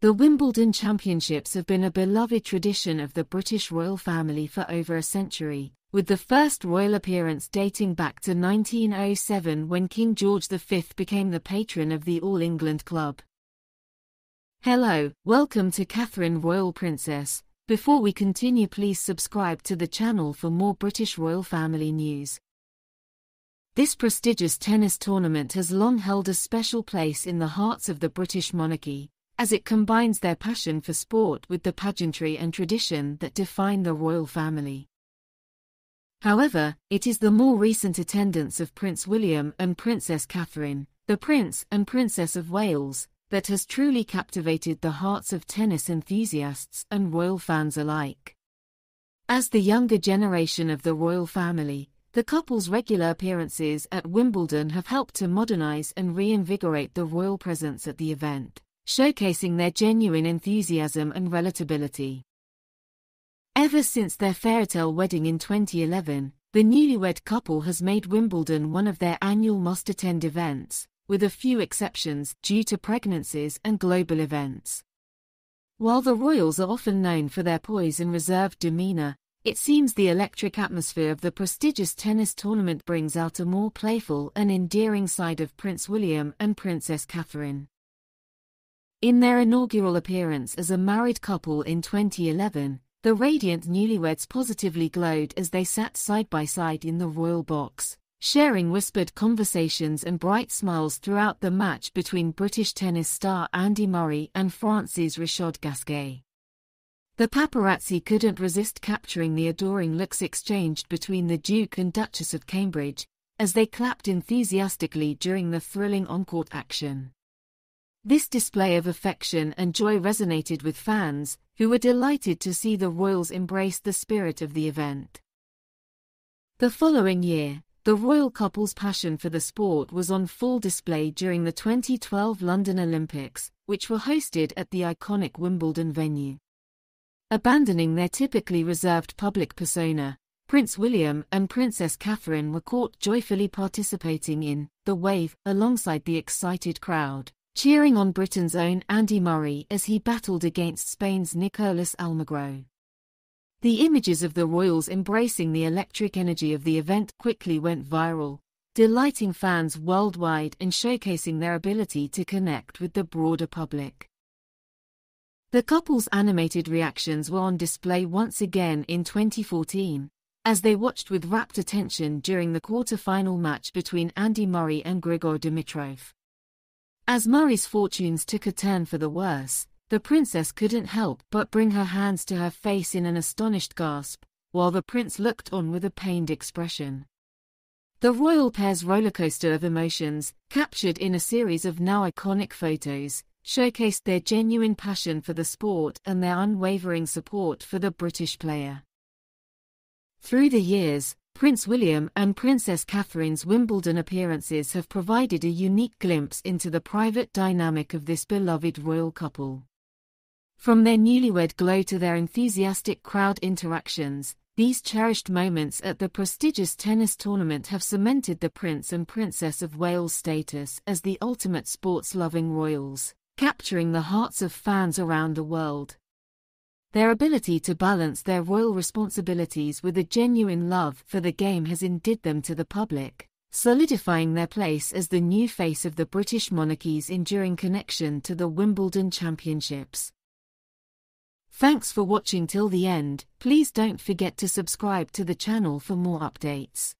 The Wimbledon Championships have been a beloved tradition of the British royal family for over a century, with the first royal appearance dating back to 1907 when King George V became the patron of the All England Club. Hello, welcome to Catherine Royal Princess. Before we continue please subscribe to the channel for more British royal family news. This prestigious tennis tournament has long held a special place in the hearts of the British monarchy, as it combines their passion for sport with the pageantry and tradition that define the royal family. However, it is the more recent attendance of Prince William and Princess Catherine, the Prince and Princess of Wales, that has truly captivated the hearts of tennis enthusiasts and royal fans alike. As the younger generation of the royal family, the couple's regular appearances at Wimbledon have helped to modernize and reinvigorate the royal presence at the event showcasing their genuine enthusiasm and relatability. Ever since their fairytale wedding in 2011, the newlywed couple has made Wimbledon one of their annual must-attend events, with a few exceptions due to pregnancies and global events. While the royals are often known for their poise and reserved demeanor, it seems the electric atmosphere of the prestigious tennis tournament brings out a more playful and endearing side of Prince William and Princess Catherine. In their inaugural appearance as a married couple in 2011, the radiant newlyweds positively glowed as they sat side by side in the royal box, sharing whispered conversations and bright smiles throughout the match between British tennis star Andy Murray and France's Richard Gasquet. The paparazzi couldn't resist capturing the adoring looks exchanged between the Duke and Duchess of Cambridge, as they clapped enthusiastically during the thrilling on-court action. This display of affection and joy resonated with fans, who were delighted to see the Royals embrace the spirit of the event. The following year, the royal couple's passion for the sport was on full display during the 2012 London Olympics, which were hosted at the iconic Wimbledon venue. Abandoning their typically reserved public persona, Prince William and Princess Catherine were caught joyfully participating in the wave alongside the excited crowd cheering on Britain's own Andy Murray as he battled against Spain's Nicolas Almagro. The images of the royals embracing the electric energy of the event quickly went viral, delighting fans worldwide and showcasing their ability to connect with the broader public. The couple's animated reactions were on display once again in 2014, as they watched with rapt attention during the quarter-final match between Andy Murray and Grigor Dimitrov. As Murray's fortunes took a turn for the worse, the princess couldn't help but bring her hands to her face in an astonished gasp, while the prince looked on with a pained expression. The royal pair's rollercoaster of emotions, captured in a series of now iconic photos, showcased their genuine passion for the sport and their unwavering support for the British player. Through the years, Prince William and Princess Catherine's Wimbledon appearances have provided a unique glimpse into the private dynamic of this beloved royal couple. From their newlywed glow to their enthusiastic crowd interactions, these cherished moments at the prestigious tennis tournament have cemented the Prince and Princess of Wales' status as the ultimate sports-loving royals, capturing the hearts of fans around the world. Their ability to balance their royal responsibilities with a genuine love for the game has endeared them to the public, solidifying their place as the new face of the British monarchy's enduring connection to the Wimbledon Championships. Thanks for watching till the end, please don't forget to subscribe to the channel for more updates.